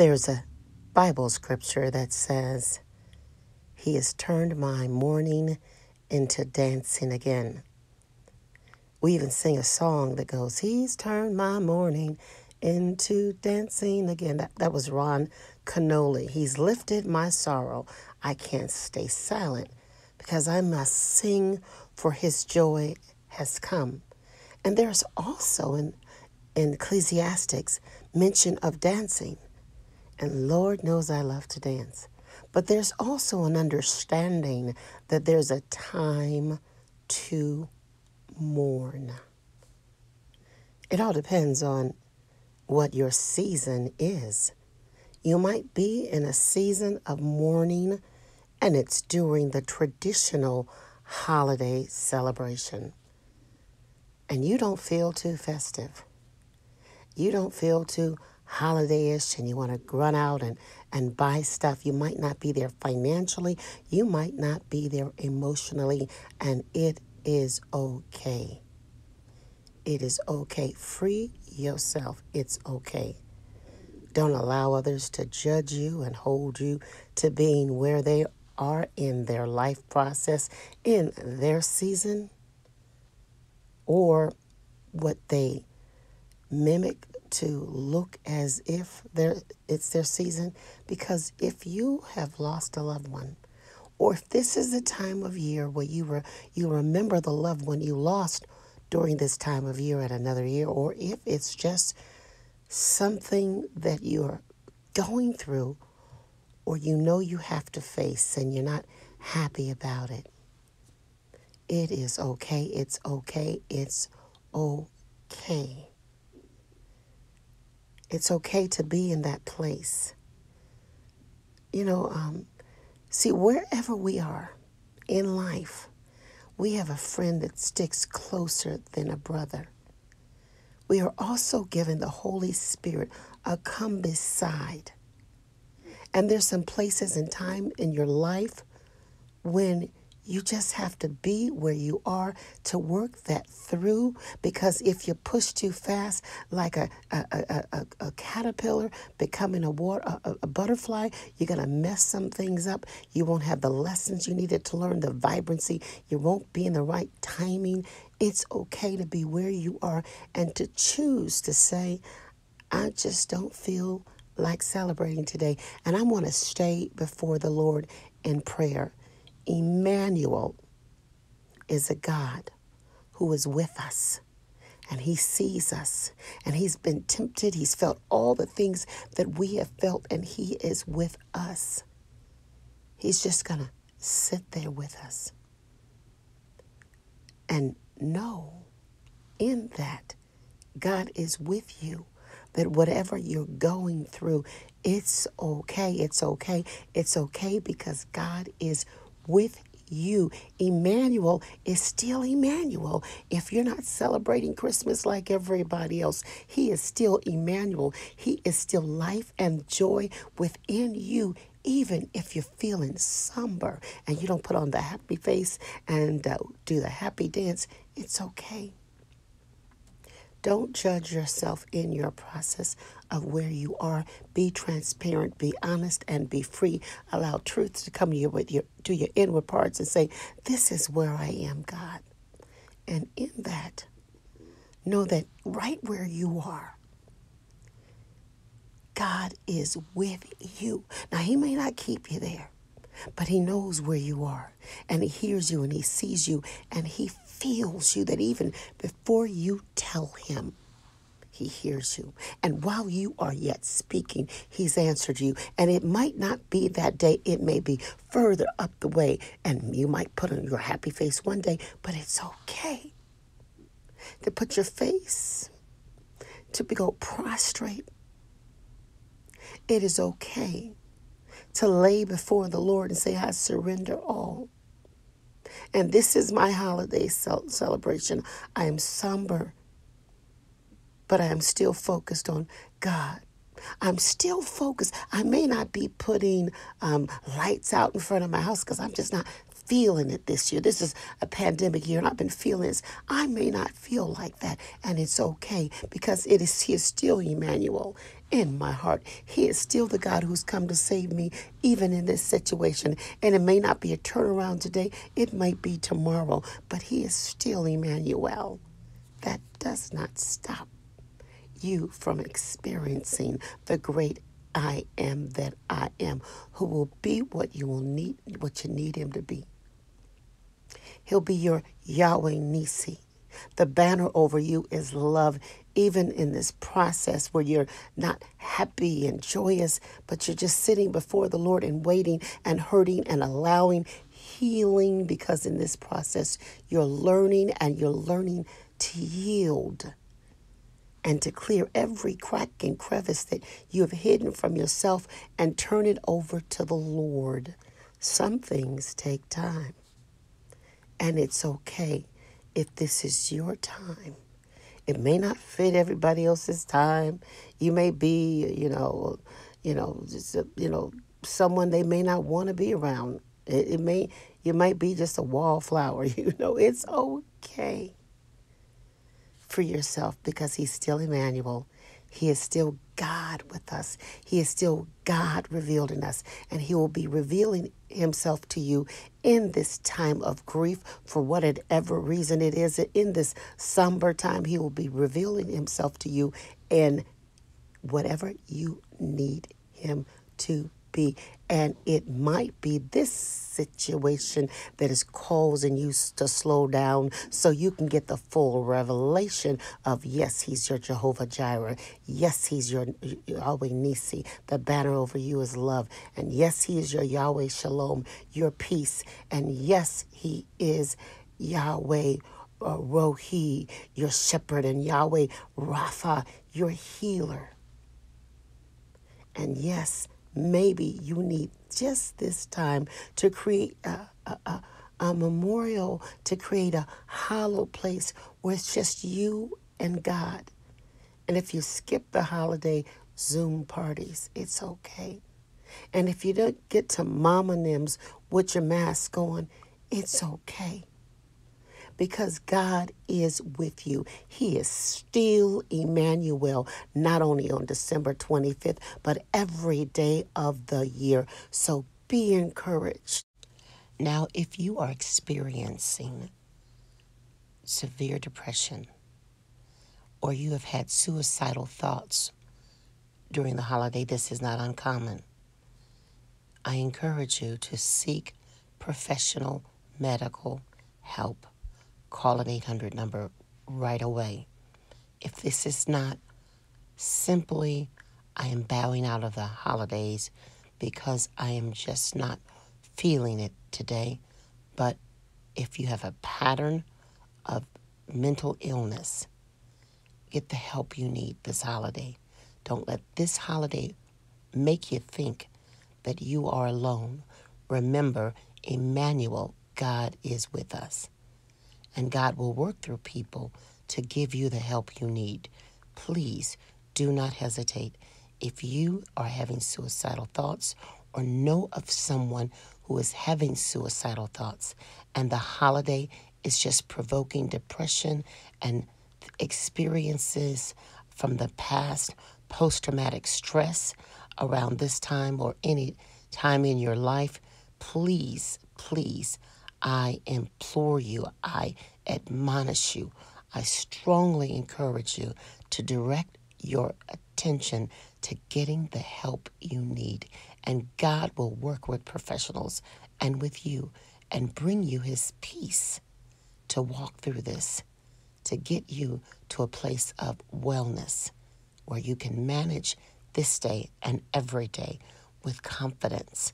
There's a Bible scripture that says, He has turned my mourning into dancing again. We even sing a song that goes, He's turned my mourning into dancing again. That, that was Ron Kenoly. He's lifted my sorrow. I can't stay silent because I must sing for his joy has come. And there's also in, in Ecclesiastes mention of dancing. And Lord knows I love to dance. But there's also an understanding that there's a time to mourn. It all depends on what your season is. You might be in a season of mourning, and it's during the traditional holiday celebration. And you don't feel too festive. You don't feel too holiday-ish and you want to run out and, and buy stuff. You might not be there financially. You might not be there emotionally. And it is okay. It is okay. Free yourself. It's okay. Don't allow others to judge you and hold you to being where they are in their life process, in their season, or what they mimic to look as if it's their season. Because if you have lost a loved one, or if this is the time of year where you re, you remember the loved one you lost during this time of year at another year, or if it's just something that you're going through or you know you have to face and you're not happy about it, it is okay. It's okay. It's okay. It's okay to be in that place. You know, um, see, wherever we are in life, we have a friend that sticks closer than a brother we are also given the Holy Spirit a come beside. And there's some places and time in your life when you just have to be where you are to work that through because if you push too fast, like a, a, a, a, a caterpillar becoming a, water, a, a butterfly, you're going to mess some things up. You won't have the lessons you needed to learn, the vibrancy. You won't be in the right timing. It's okay to be where you are and to choose to say, I just don't feel like celebrating today. And I want to stay before the Lord in prayer. Emmanuel is a God who is with us and he sees us and he's been tempted. He's felt all the things that we have felt and he is with us. He's just going to sit there with us and know in that God is with you. That whatever you're going through, it's okay. It's okay. It's okay because God is with you. Emmanuel is still Emmanuel. If you're not celebrating Christmas like everybody else, He is still Emmanuel. He is still life and joy within you. Even if you're feeling somber and you don't put on the happy face and uh, do the happy dance, it's okay. Don't judge yourself in your process of where you are. Be transparent, be honest, and be free. Allow truth to come to you with your to your inward parts and say, This is where I am, God. And in that, know that right where you are, God is with you. Now, He may not keep you there, but He knows where you are, and He hears you, and He sees you, and He feels you that even before you tell him, he hears you. And while you are yet speaking, he's answered you. And it might not be that day, it may be further up the way. And you might put on your happy face one day, but it's okay to put your face, to go prostrate. It is okay to lay before the Lord and say, I surrender all. And this is my holiday celebration. I am somber, but I am still focused on God. I'm still focused. I may not be putting um, lights out in front of my house because I'm just not feeling it this year. This is a pandemic year and I've been feeling this. I may not feel like that and it's okay because it is he is still Emmanuel in my heart. He is still the God who's come to save me, even in this situation. And it may not be a turnaround today, it might be tomorrow, but He is still Emmanuel. That does not stop you from experiencing the great I am that I am, who will be what you will need, what you need Him to be. He'll be your Yahweh Nisi. The banner over you is love, even in this process where you're not happy and joyous, but you're just sitting before the Lord and waiting and hurting and allowing healing because in this process you're learning and you're learning to yield and to clear every crack and crevice that you have hidden from yourself and turn it over to the Lord. Some things take time, and it's okay if this is your time. It may not fit everybody else's time. You may be, you know, you know, just a, you know, someone they may not want to be around. It, it may you might be just a wallflower. You know, it's okay for yourself because He's still Emmanuel. He is still God with us. He is still God revealed in us. And He will be revealing Himself to you in this time of grief for whatever reason it is. In this somber time, He will be revealing Himself to you in whatever you need Him to be. And it might be this situation that is causing you to slow down so you can get the full revelation of yes, He's your Jehovah Jireh. Yes, He's your Yahweh Nisi. The banner over you is love. And yes, He is your Yahweh Shalom, your peace. And yes, He is Yahweh. Uh, Rohi, your shepherd, and Yahweh Rapha, your healer. And yes, maybe you need just this time to create a, a, a, a memorial, to create a hollow place where it's just you and God. And if you skip the holiday Zoom parties, it's okay. And if you don't get to mama nims with your mask on, it's okay because God is with you. He is still Emmanuel, not only on December 25th, but every day of the year. So be encouraged. Now, if you are experiencing severe depression or you have had suicidal thoughts during the holiday, this is not uncommon. I encourage you to seek professional medical help call an 800 number right away. If this is not simply, I am bowing out of the holidays because I am just not feeling it today, but if you have a pattern of mental illness, get the help you need this holiday. Don't let this holiday make you think that you are alone. Remember, Emmanuel, God is with us and God will work through people to give you the help you need. Please do not hesitate. If you are having suicidal thoughts or know of someone who is having suicidal thoughts and the holiday is just provoking depression and experiences from the past, post traumatic stress around this time or any time in your life, please, please I implore you, I admonish you, I strongly encourage you to direct your attention to getting the help you need. And God will work with professionals and with you and bring you His peace to walk through this, to get you to a place of wellness where you can manage this day and every day with confidence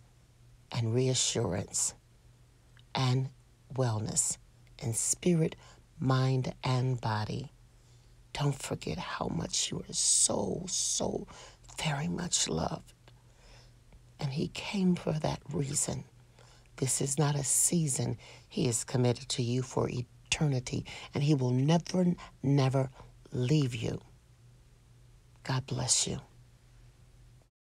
and reassurance and wellness in spirit, mind, and body. Don't forget how much you are so, so very much loved. And He came for that reason. This is not a season. He is committed to you for eternity, and He will never, never leave you. God bless you.